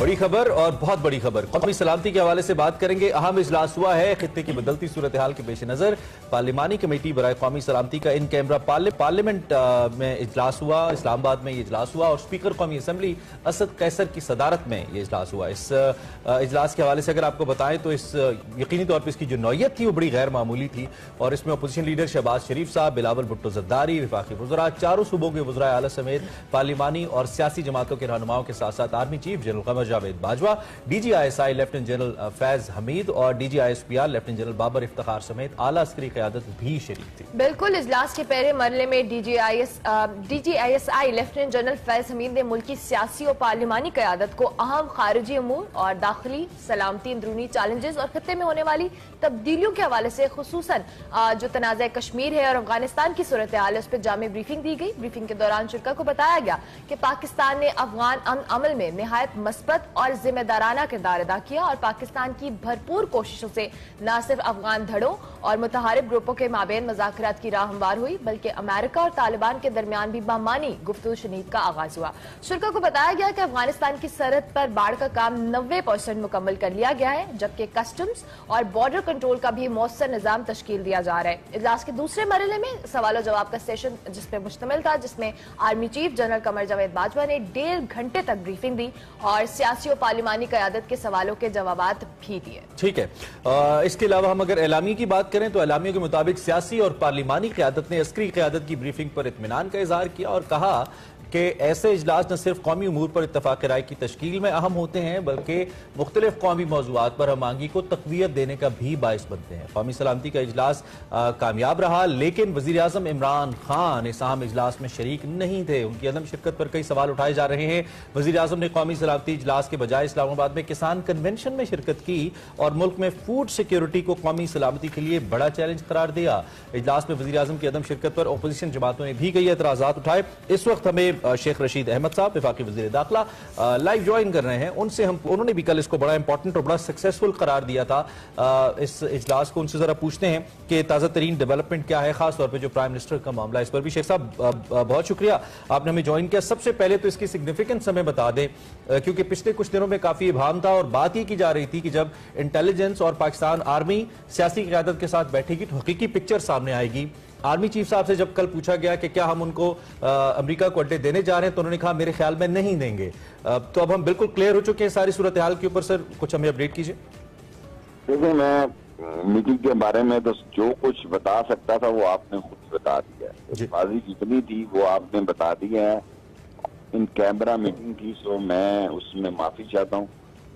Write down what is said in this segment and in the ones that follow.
बड़ी खबर और बहुत बड़ी खबर। कौमी सलामती के हवाले से बात करेंगे। अहम इजलास हुआ है। खत्े की बदलती सूरत हाल के पेश नज़र। पार्लिमानी कमेटी बरए कौमी सलामती का इन कैमरा पार्ले, पार्लियामेंट में इजलास हुआ। इस्लामाबाद में ये इजलास हुआ और स्पीकर कौमी असम्बली असद कैसर की सदारत में ये इजलास हुआ। इस इजलास के हवाले से अगर आपको बताएँ तो इस यकीनी तौर पर इसकी जो नौयत थी वो बड़ी गैर मामूली थी और इसमें अपोजिशन लीडर शहबाज शरीफ साहब बिलावल भुट्टो जद्दारी विफाकी वजरा चारों सूबों के वजरा आला समेत पार्लिमानी और सियासी जमातों के रहनुमाओं के साथ साथ army chief general Qamar Javed Bajwa DG ISI lieutenant general Faiz Hameed और DG ISPR lieutenant general Babar Iftikhar समेत आला अस्करी क्यादत भी शरीक थी। बिल्कुल इजलास के पहले मरले में DG ISI lieutenant general Faiz Hameed ने मुल्क की सियासी और पार्लिमानी क्यादत को अहम खारजी अमूर और दाखिली, सलामती, अंदरूनी चैलेंजेस और खत्े में होने वाली तब्दीलियों के हवाले से खसूस जो तनाज़ कश्मीर है और अफ़गानिस्तान की सूरत हाल है, उस पर जामे ब्रीफिंग दी गई। ब्रीफिंग के दौरान शुरा को बताया गया कि पाकिस्तान ने अफगान अमल में नहायत मस्बत और जिम्मेदाराना किरदार अदा किया और पाकिस्तान की भरपूर कोशिशों से न सिर्फ़ अफगान धड़ों और मुतहारिब ग्रुपों के माबेन मज़ाक की राह हमवार हुई, बल्कि अमेरिका और तालिबान के दरमियान भी बामानी गुफ्तु शनीद का आगाज़ हुआ। शुरा को बताया गया कि अफ़गानिस्तान की सरहद पर बाढ़ का काम नब्बे परसेंट मुकम्मल कर लिया गया है, जबकि कस्टम्स और बॉर्डर कंट्रोल का भी मौसर निज़ाम तश्कील दिया जा रहा है। इजलास के दूसरे मरले में सवाल जवाब का सेशन जिसमें मुश्तमिल था, जिसमें army chief general Qamar Javed Bajwa ने डेढ़ घंटे तक ब्रीफिंग दी और सियासी और पार्लिमानी क्यादत के सवालों के जवाब भी दिए। ठीक है। आ, इसके अलावा हम अगर एलामी की बात करें तो एलामियों के मुताबिक सियासी और पार्लिमानी क्यादत ने अस्करी क्यादत की ब्रीफिंग पर इतमान का इजहार किया और कहा कि ऐसे इजलास न सिर्फ़ कौमी अमूर पर इतफाक राय की तश्कील में अहम होते हैं बल्कि मुख्तलिफ़ कौमी मौजूद पर हमांगी को तकवीत देने का भी बायस बनते हैं। कौमी सलामती का इजलास कामयाब रहा लेकिन वजी अजम इमरान खान इस अहम इजलास में शरीक नहीं थे। उनकी अदम शिरकत पर कई सवाल उठाए जा रहे हैं। वजी अजम ने कौमी सलामती इजलास के बजाय इस्लामाबाद में किसान कन्वेंशन में शिरकत की और मुल्क में फ़ूड सिक्योरिटी को कौमी सलामती के लिए बड़ा चैलेंज करार दिया। इजलास में वजी अजम की अदम शिरकत पर अपोजिशन जमातों ने भी कई एतराजा उठाए। इस वक्त हमें शेख रशीद अहमद साहब, विफाकी वजी दाखिला लाइव ज्वाइन कर रहे हैं। उनसे हम, उन्होंने भी कल इसको बड़ा इंपॉर्टेंट और बड़ा सक्सेसफुल करार दिया था। इस इजलास को उनसे जरा पूछते हैं कि ताज़ा तरीन डेवलपमेंट क्या है? खासतौर पर जो प्राइम मिनिस्टर का मामला इस पर भी। शेख साहब बहुत शुक्रिया। आपने हमें ज्वाइन किया। सबसे पहले तो इसकी सिग्निफिकेंस हमें बता दें क्योंकि पिछले कुछ दिनों में काफ़ी इबाम था और बात ही की जा रही थी कि जब इंटेलिजेंस और पाकिस्तान आर्मी सियासी क्यादत के साथ बैठेगी तो हकीकी पिक्चर सामने आएगी। आर्मी चीफ साहब से जब कल पूछा गया कि क्या हम उनको अमेरिका को अड्डे देने जा रहे हैं तो उन्होंने कहा मेरे ख्याल में नहीं देंगे। तो अब हम बिल्कुल क्लियर हो चुके हैं सारी सूरत हाल के ऊपर सर। कुछ हमें अपडेट कीजिए। देखिए मैं मीटिंग के बारे में तो जो कुछ बता सकता था वो आपने खुद बता दिया बाजी जितनी थी वो आपने बता दी है। इन कैमरा मीटिंग थी सो मैं उसमें माफ़ी चाहता हूँ।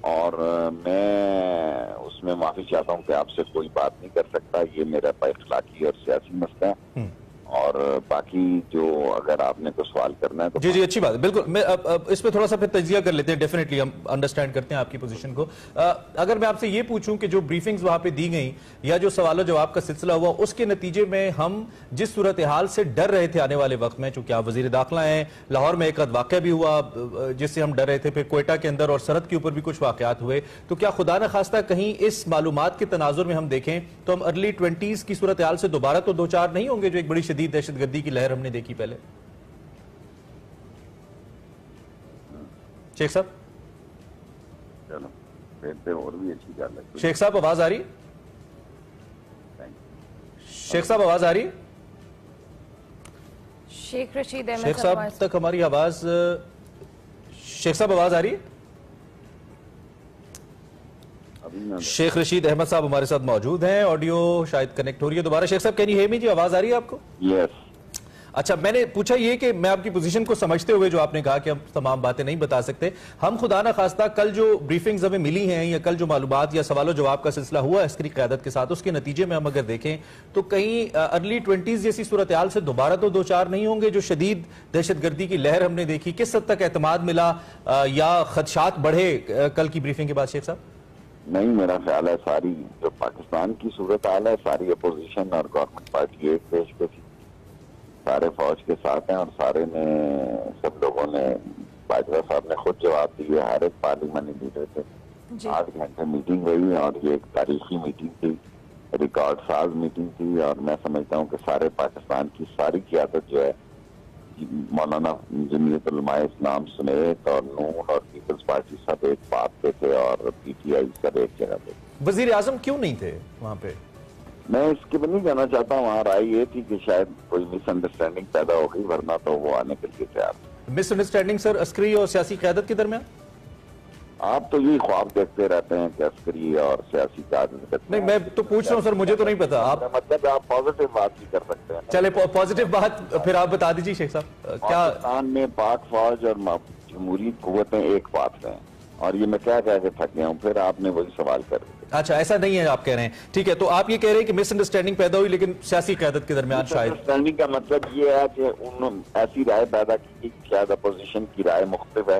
और मैं उसमें माफ़ी चाहता हूँ कि आपसे कोई बात नहीं कर सकता। ये मेरा इखलाकी और सियासी मसला है। हम्म। और बाकी जो अगर आपने कोई सवाल करना है तो जी जी अच्छी बात है। बिल्कुल मैं अब, अब इस पर थोड़ा सा फिर तजिया कर लेते हैं डेफिनेटली हम अंडरस्टैंड करते हैं आपकी पोजीशन को। आ, अगर मैं आपसे ये पूछूँ कि जो ब्रीफिंग्स वहाँ पे दी गई या जो सवाल जवाब का सिलसिला हुआ उसके नतीजे में हम जिस सूरत हाल से डर रहे थे आने वाले वक्त में चूँकि आप वज़ीर दाखिला हैं लाहौर में एक वाक़ भी हुआ जिससे हम डर रहे थे फिर कोयटा के अंदर और सरहद के ऊपर भी कुछ वाकत हुए तो क्या खुदा न खास्ता कहीं इस मालूम के तनाजुर में हम देखें तो हम अर्ली ट्वेंटीज की सूरत हाल से दोबारा तो दो चार नहीं होंगे जो एक बड़ी शदीद दहशत गर्दी की लहर हमने देखी पहले। शेख साहब? चलो और भी अच्छी गल है। शेख साहब आवाज़ आ रही? शेख साहब आवाज़ आ रही? शेख रशीद शेख साहब तक हमारी आवाज़ शेख साहब आवाज़ आ रही? है शेख रशीद अहमद साहब हमारे साथ मौजूद हैं। ऑडियो शायद कनेक्ट हो रही है। दोबारा शेख साहब कैनी हेमी जी आवाज़ आ रही है आपको? यस अच्छा मैंने पूछा ये कि मैं आपकी पोजीशन को समझते हुए जो आपने कहा कि हम तमाम बातें नहीं बता सकते हम खुदा ना खास्ता कल जो ब्रीफिंग्स हमें मिली हैं या कल जो मालूम या सवालों जवाब का सिलसिला हुआ अस्करी क्यादत के साथ उसके नतीजे में हम अगर देखें तो कहीं अर्ली ट्वेंटीज जैसी सूरत हाल से दोबारा तो दो चार नहीं होंगे जो शदीद दहशत गर्दी की लहर हमने देखी किस हद तक एतमाद मिला या खदशात बढ़े कल की ब्रीफिंग के बाद शेख साहब? नहीं मेरा ख्याल है सारी जो पाकिस्तान की सूरत हाल है सारी अपोजिशन और गवर्नमेंट पार्टी एक देश पे थी। सारे फौज के साथ हैं और सारे ने सब लोगों ने बाजवा साहब ने खुद जवाब दिए हर एक पार्लियामानी लीडर से आठ घंटे मीटिंग हुई और ये एक तारीखी मीटिंग थी रिकॉर्ड साज मीटिंग थी और मैं समझता हूँ कि सारे पाकिस्तान की सारी क्यादत जो है मौलाना जमीयत इस्लाम समेत और नून और पीपल्स पार्टी सब एक बात पे थे और पीटीआई सब एक जगह पे वज़ीर आज़म क्यों नहीं थे वहाँ पे? मैं इसके भी नहीं जाना चाहता हूँ वहाँ राय ये थी कि शायद कोई मिसअंडरस्टैंडिंग पैदा हो गई वरना तो वो आने के लिए तैयार मिसअंडरस्टैंडिंग सर अस्करी और सियासी क्यादत के दरमियान? आप तो यही ख्वाब देखते रहते हैं कि अस्करी और सियासी क्यादत नहीं मैं तो पूछ रहा हूँ सर मुझे तो नहीं पता। आप मतलब आप पॉजिटिव बात भी कर सकते हैं। चले पॉजिटिव बात फिर आप बता दीजिए शेख साहब। क्या पाकिस्तान में पाक फौज और जमहूरी कुतें एक बात हैं और ये मैं क्या कह के थक गया हूँ फिर आपने वही सवाल कर दिया। अच्छा ऐसा नहीं है आप कह रहे हैं। ठीक है तो आप ये कह रहे हैं कि मिसअंडरस्टैंडिंग पैदा हुई लेकिन सियासी क्यादत के दरमियान शायद। अंडरस्टैंडिंग का मतलब ये है कि उन ऐसी राय पैदा की शायद अपोजिशन की राय मुख्तलिफ़ है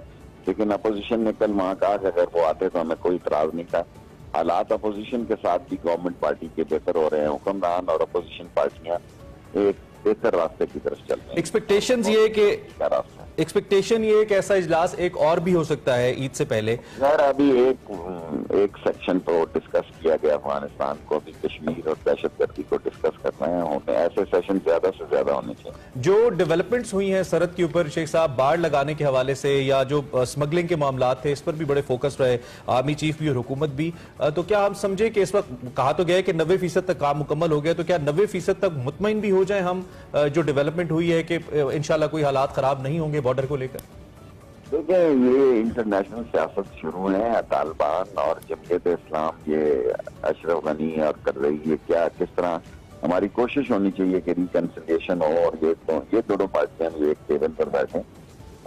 लेकिन अपोजिशन ने कल वहाँ कहा कि अगर वो आते तो हमें कोई इतराज नहीं था। हालात अपोजिशन के साथ भी गवर्नमेंट पार्टी के बेहतर हो रहे हैं हुक्मरान और अपोजिशन पार्टियाँ एक बेहतर रास्ते की तरफ़ चल रही हैं। एक्सपेक्टेशंस ये कि एक्सपेक्टेशन ये कि ऐसा इजलास एक और भी हो सकता है ईद से पहले। खैर अभी एक एक सेक्शन तो डिस्कस किया गया अफ़गानिस्तान को अभी कश्मीर और दहशतगर्दी को डिस्कस करना है होने ऐसे सेशन ज़्यादा से ज़्यादा होने चाहिए। जो डेवलपमेंट्स हुई हैं सरहद के ऊपर शेख साहब बाढ़ लगाने के हवाले से या जो स्मगलिंग के मामला थे इस पर भी बड़े फोकस रहे आर्मी चीफ भी और हुकूमत भी। तो क्या हम समझे कि इस वक्त कहा तो गया कि नब्बे फ़ीसद तक काम मुकम्मल हो गया तो क्या नब्बे फ़ीसद तक मुतमिन भी हो जाए हम? जो डेवलपमेंट हुई है कि इंशाल्लाह कोई हालात खराब नहीं होंगे बॉर्डर को लेकर? देखिए ये इंटरनेशनल सियासत शुरू है तालिबान और जमयत इस्लाम ये अशरफ गनी और कर रही है क्या किस तरह? हमारी कोशिश होनी चाहिए कि रिकन्सिलिएशन हो और ये तो ये दोनों पार्टियाँ एक टेबल पर बैठे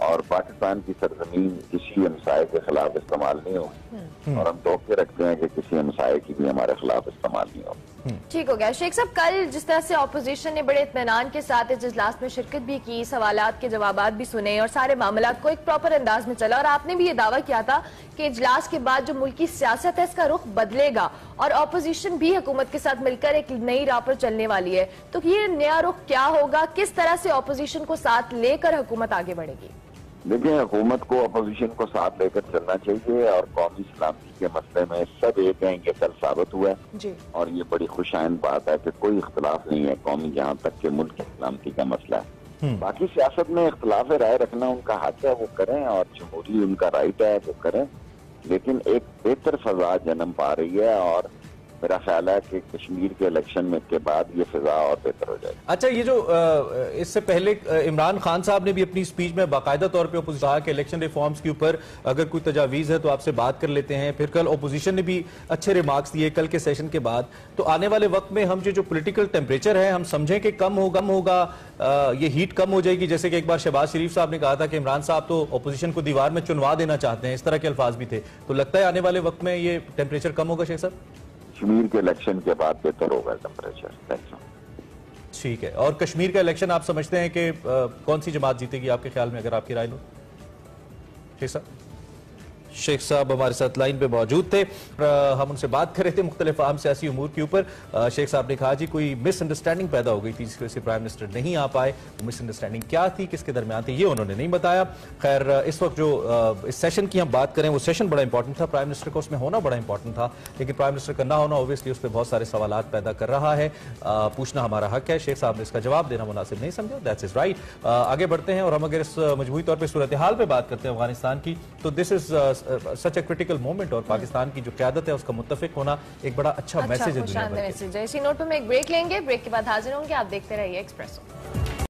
और पाकिस्तान की सरजमीन किसी हमसाए के खिलाफ इस्तेमाल नहीं होगी। और हम तोके रखते हैं कि किसी हमसाए की भी हमारे खिलाफ इस्तेमाल नहीं होगी। ठीक हो गया। शेख साहब, कल जिस तरह से ऑपोजिशन ने बड़े इत्मीनान के साथ इस इजलास में शिरकत भी की, सवालात के जवाब भी सुने और सारे मामला को एक प्रॉपर अंदाज में चला, और आपने भी ये दावा किया था कि इजलास के बाद जो मुल्क की सियासत है, इसका रुख बदलेगा और अपोजिशन भी हुकूमत के साथ मिलकर एक नई राह पर चलने वाली है। तो ये नया रुख क्या होगा? किस तरह से ऑपोजिशन को साथ लेकर हुकूमत आगे बढ़ेगी? देखिए हुकूमत को अपोजिशन को साथ लेकर चलना चाहिए और कौमी सलामती के मसले में सब एक हैं ये कल साबित हुआ है। और ये बड़ी खुशाइन बात है कि कोई इख्तलाफ नहीं है कौमी जहाँ तक के मुल्क की सलामती का मसला है। बाकी सियासत में इख्तलाफ राय रखना उनका हक है वो करें और जमहूरी उनका राइट है वो करें। लेकिन एक बेहतर फजा जन्म पा रही है और मेरा ख्याल है कि कश्मीर के इलेक्शन में के बाद ये फिजा और बेहतर हो जाएगी। अच्छा ये जो इससे पहले इमरान खान साहब ने भी अपनी स्पीच में बाकायदा तौर पर कहा कि इलेक्शन रिफॉर्म्स के ऊपर अगर कोई तजावीज है तो आपसे बात कर लेते हैं। फिर कल अपोजिशन ने भी अच्छे रिमार्क्स दिए कल के सेशन के बाद। तो आने वाले वक्त में हम जो जो पोलिटिकल टेम्परेचर है, हम समझें कि कम हो कम होगा ये हीट कम हो जाएगी। जैसे कि एक बार शहबाज शरीफ साहब ने कहा था कि इमरान साहब तो अपोजिशन को दीवार में चुनवा देना चाहते हैं, इस तरह के अल्फाज भी थे। तो लगता है आने वाले वक्त में ये टेम्परेचर कम होगा, शेख साहब? कश्मीर के इलेक्शन के बाद बेहतर होगा टेम्परेचर ठीक है। और कश्मीर का इलेक्शन आप समझते हैं कि कौन सी जमात जीतेगी आपके ख्याल में, अगर आपकी राय लो? ठीक साहब? शेख साहब हमारे साथ लाइन पे मौजूद थे। अ, हम उनसे बात कर रहे थे मुख्तलिफ़ आम सियासी अमूर के ऊपर। शेख साहब ने कहा जी कोई मिसअंडरस्टैंडिंग पैदा हो गई थी जिसकी वजह से प्राइम मिनिस्टर नहीं आ पाए। वो मिसअंडरस्टैंडिंग क्या थी? किसके दरमियान थी? ये उन्होंने नहीं बताया। खैर इस वक्त जो इस सेशन की हम बात करें वो सेशन बड़ा इंपॉर्टेंट था। प्राइम मिनिस्टर का उसमें होना बड़ा इंपॉर्टेंट था। लेकिन प्राइम मिनिस्टर का ना होना ऑब्वियसली उस पर बहुत सारे सवाल पैदा कर रहा है। पूछना हमारा हक है। शेख साहब ने इसका जवाब देना मुनासिब नहीं समझा। दैट्स इज़ राइट आगे बढ़ते हैं और हम अगर इस मजमूरी तौर पर सूरत हाल पर बात करते हैं अफ़गानिस्तान की तो this is such a critical moment और पाकिस्तान की जो क्यादत है उसका मुतफिक होना एक बड़ा अच्छा मैसेज है दुनिया के। मैसेज है। इसी नोट पर हम एक ब्रेक लेंगे। ब्रेक के बाद हाजिर होंगे। आप देखते रहिए एक्सप्रेसो